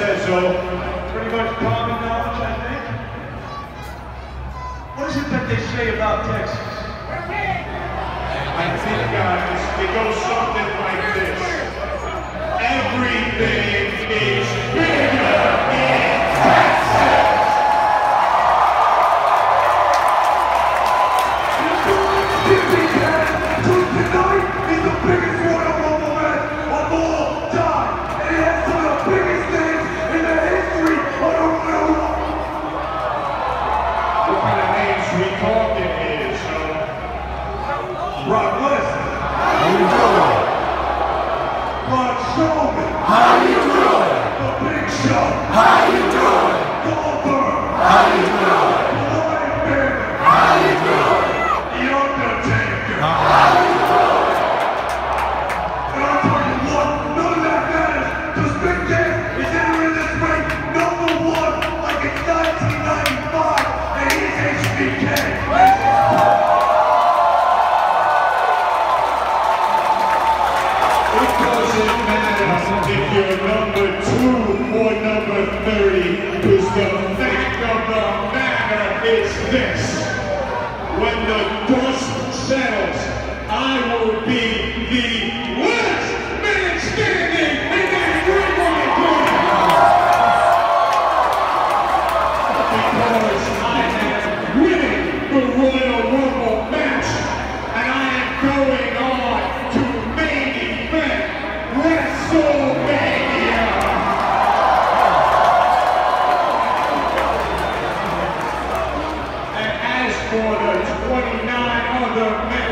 said, so pretty much common knowledge, I think. What is it that they say about Texas? Brock Lesnar. How you doing? Braun Strowman. How you doing? The Big Show. How you doing? Goldberg. How you doing? Lloyd Banner. How you doing? The Undertaker. How you're number two or number 30, because the fact of the matter is this. When the dust settles, I will be the last man standing Because for the 29 other men